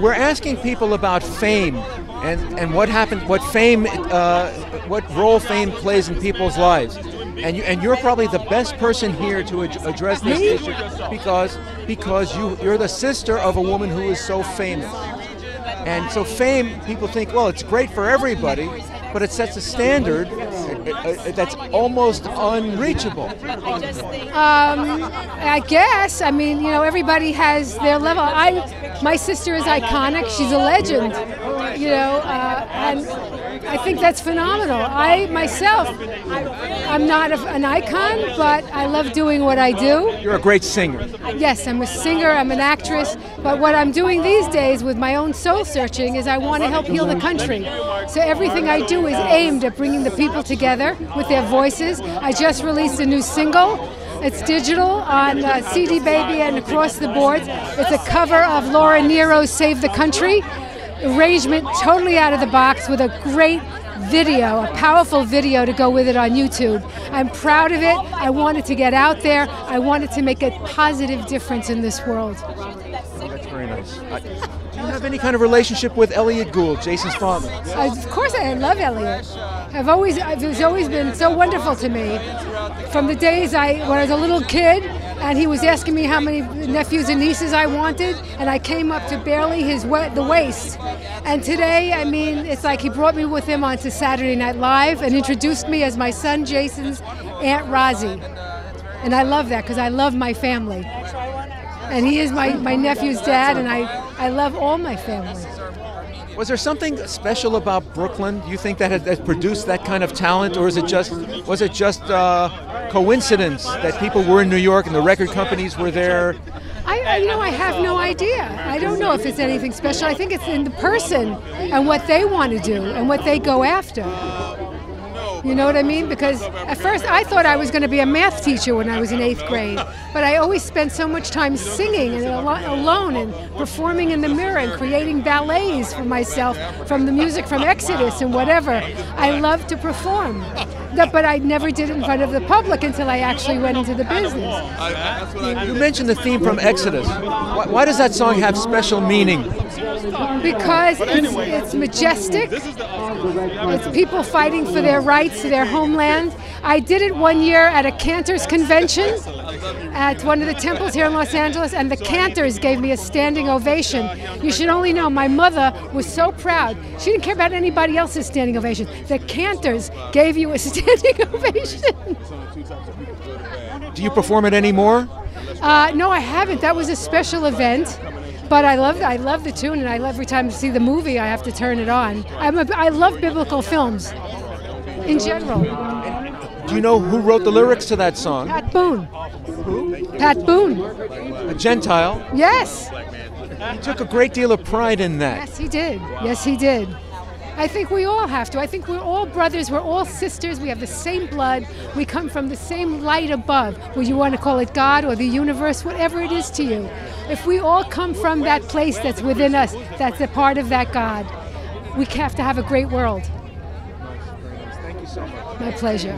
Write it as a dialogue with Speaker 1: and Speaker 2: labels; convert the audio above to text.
Speaker 1: we're asking people about fame and, and what happened, what fame, uh, what role fame plays in people's lives. And, you, and you're probably the best person here to ad- address this
Speaker 2: Me?
Speaker 1: issue because because you you're the sister of a woman who is so famous. And so fame, people think, well, it's great for everybody, but it sets a standard that's almost unreachable.
Speaker 2: Um, I guess. I mean, you know, everybody has their level. I, my sister is iconic. She's a legend. You know, uh, and I think that's phenomenal. I myself, I'm not a, an icon, but I love doing what I do.
Speaker 1: You're a great singer.
Speaker 2: Yes, I'm a singer, I'm an actress, but what I'm doing these days with my own soul searching is I want to help heal the country. So everything I do is aimed at bringing the people together with their voices. I just released a new single. It's digital on uh, CD Baby and across the boards. It's a cover of Laura Nyro's Save the Country. Arrangement totally out of the box with a great video, a powerful video to go with it on YouTube. I'm proud of it. I wanted to get out there. I wanted to make a positive difference in this world.
Speaker 1: That's very nice. I, do you have any kind of relationship with Elliot Gould, Jason's father?
Speaker 2: Uh, of course, I love Elliot. I've always, it's always been so wonderful to me. From the days I, when I was a little kid, and he was asking me how many nephews and nieces I wanted, and I came up to barely his wa- the waist. And today, I mean, it's like he brought me with him onto Saturday Night Live and introduced me as my son Jason's Aunt Rosie. And I love that because I love my family. And he is my, my nephew's dad, and I, I love all my family.
Speaker 1: Was there something special about Brooklyn? Do you think that had, produced that kind of talent, or is it just was it just uh, coincidence that people were in New York and the record companies were there?
Speaker 2: I- you know, I have no idea. I don't know if it's anything special. I think it's in the person and what they want to do and what they go after. You know what I mean? Because at first I thought I was going to be a math teacher when I was in eighth grade, but I always spent so much time singing and alo- alone and performing in the mirror and creating ballets for myself from the music from Exodus and whatever. I love to perform. But I never did it in front of the public until I actually went into the business.
Speaker 1: You mentioned the theme from Exodus. Why, why does that song have special meaning?
Speaker 2: because it's, it's majestic. It's people fighting for their rights to their homeland. I did it one year at a Cantors convention at one of the temples here in Los Angeles, and the Cantors gave me a standing ovation. You should only know my mother was so proud. She didn't care about anybody else's standing ovation. The Cantors gave you a standing ovation.
Speaker 1: Do you perform it anymore?
Speaker 2: Uh, no, I haven't. That was a special event. But I love I love the tune, and I love every time I see the movie, I have to turn it on. I'm a, I love biblical films, in general.
Speaker 1: Do you know who wrote the lyrics to that song?
Speaker 2: Pat Boone. Who? Pat Boone.
Speaker 1: A Gentile.
Speaker 2: Yes.
Speaker 1: He took a great deal of pride in that.
Speaker 2: Yes, he did. Yes, he did. I think we all have to. I think we're all brothers. We're all sisters. We have the same blood. We come from the same light above, whether you want to call it God or the universe, whatever it is to you. If we all come from that place that's within us, that's a part of that God, we have to have a great world.
Speaker 1: Thank you so much.
Speaker 2: My pleasure.